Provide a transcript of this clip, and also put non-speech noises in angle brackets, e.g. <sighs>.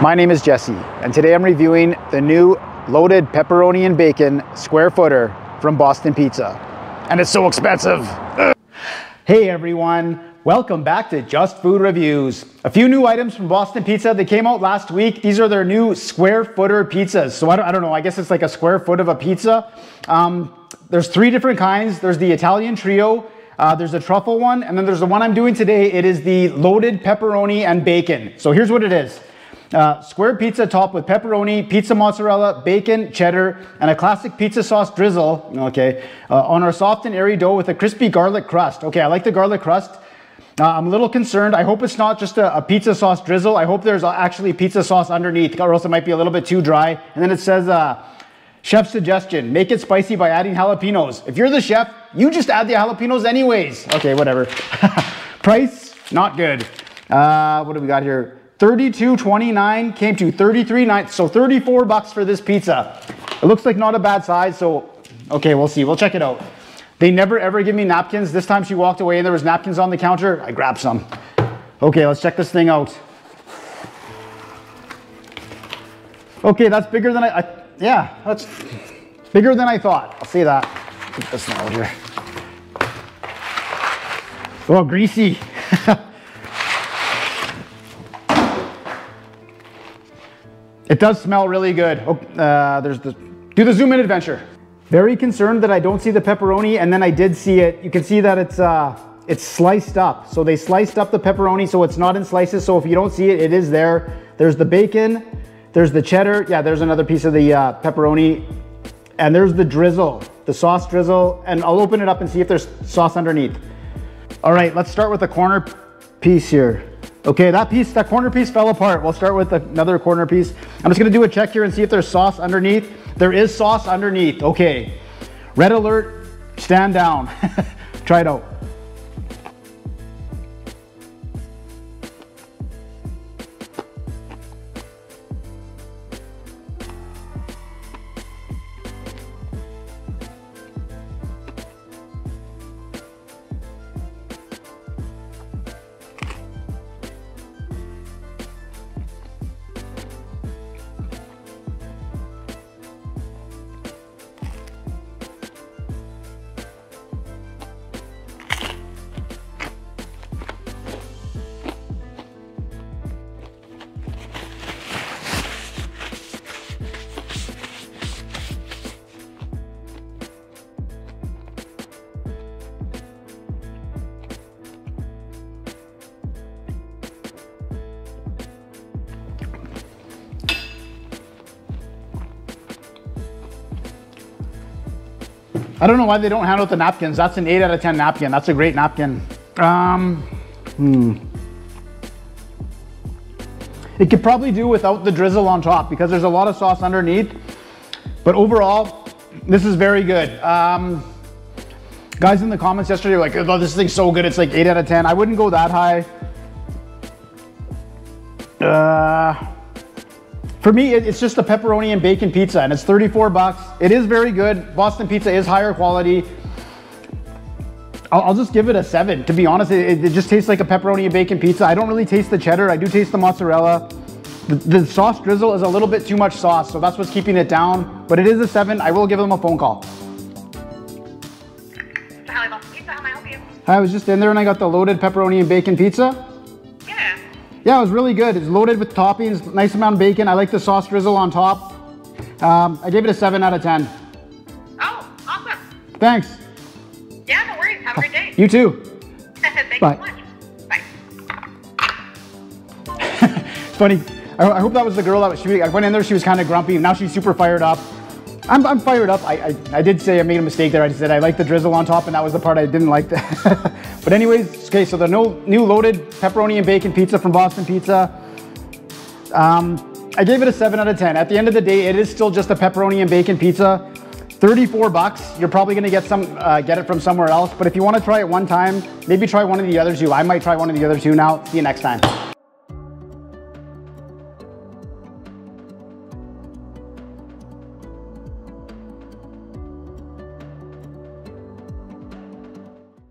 My name is Jesse, and today I'm reviewing the new loaded pepperoni and bacon Squarefooter from Boston Pizza. And it's so expensive. <sighs> Hey everyone, welcome back to Just Food Reviews. A few new items from Boston Pizza. They came out last week. These are their new Squarefooter pizzas. So I don't, I don't know, I guess it's like a square foot of a pizza. Um, there's three different kinds. There's the Italian Trio, uh, there's a truffle one, and then there's the one I'm doing today. It is the loaded pepperoni and bacon. So here's what it is. Uh, square pizza topped with pepperoni, pizza mozzarella, bacon, cheddar, and a classic pizza sauce drizzle, okay, uh, on our soft and airy dough with a crispy garlic crust. Okay, I like the garlic crust. Uh, I'm a little concerned. I hope it's not just a, a, pizza sauce drizzle. I hope there's actually pizza sauce underneath, or else it might be a little bit too dry. And then it says, uh, chef suggestion, make it spicy by adding jalapenos. If you're the chef, you just add the jalapenos anyways. Okay, whatever. <laughs> Price, not good. Uh, what do we got here? 32.29 came to 33.9, so 34 bucks for this pizza. It looks like not a bad size, so okay, we'll see. We'll check it out. They never ever give me napkins. This time she walked away and there was napkins on the counter. I grabbed some. Okay, let's check this thing out. Okay, that's bigger than I, I yeah, that's bigger than I thought. I'll see that. Get this out here. Oh, greasy. <laughs> It does smell really good. Oh, uh, there's the, do the zoom in adventure. Very concerned that I don't see the pepperoni and then I did see it. You can see that it's, uh, it's sliced up. So they sliced up the pepperoni so it's not in slices. So if you don't see it, it is there. There's the bacon, there's the cheddar. Yeah, there's another piece of the uh, pepperoni. And there's the drizzle, the sauce drizzle. And I'll open it up and see if there's sauce underneath. All right, let's start with the corner piece here. Okay, that piece, that corner piece fell apart. We'll start with another corner piece. I'm just gonna do a check here and see if there's sauce underneath. There is sauce underneath, okay. Red alert, stand down. <laughs> Try it out. I don't know why they don't handle the napkins. That's an 8 out of 10 napkin. That's a great napkin. Um, hmm. It could probably do without the drizzle on top because there's a lot of sauce underneath. But overall, this is very good. Um, guys in the comments yesterday were like, oh, this thing's so good. It's like 8 out of 10. I wouldn't go that high. Uh, for me, it's just a pepperoni and bacon pizza and it's 34 bucks. It is very good. Boston Pizza is higher quality. I'll, I'll just give it a seven. To be honest, it, it, just tastes like a pepperoni and bacon pizza. I don't really taste the cheddar. I do taste the mozzarella. The, the sauce drizzle is a little bit too much sauce, so that's what's keeping it down. But it is a seven. I will give them a phone call. Hi, I was just in there and I got the loaded pepperoni and bacon pizza. Yeah, it was really good. It's loaded with toppings, nice amount of bacon. I like the sauce drizzle on top. Um, I gave it a 7 out of 10. Oh, awesome. Thanks. Yeah, no worries. Have a great day. You too. <laughs> Thanks Bye. so much. Bye. <laughs> Funny. I, I, hope that was the girl that was, she, I went in there, she was kind of grumpy. Now she's super fired up. I'm, I'm fired up. I, I, I, did say I made a mistake there. I said I like the drizzle on top, and that was the part I didn't like. <laughs> but anyways, okay, so the new loaded pepperoni and bacon pizza from Boston Pizza. Um, I gave it a 7 out of 10. At the end of the day, it is still just a pepperoni and bacon pizza. 34 bucks. You're probably gonna get some, uh, get it from somewhere else. But if you wanna try it one time, maybe try one of the other two. I might try one of the other two now. See you next time.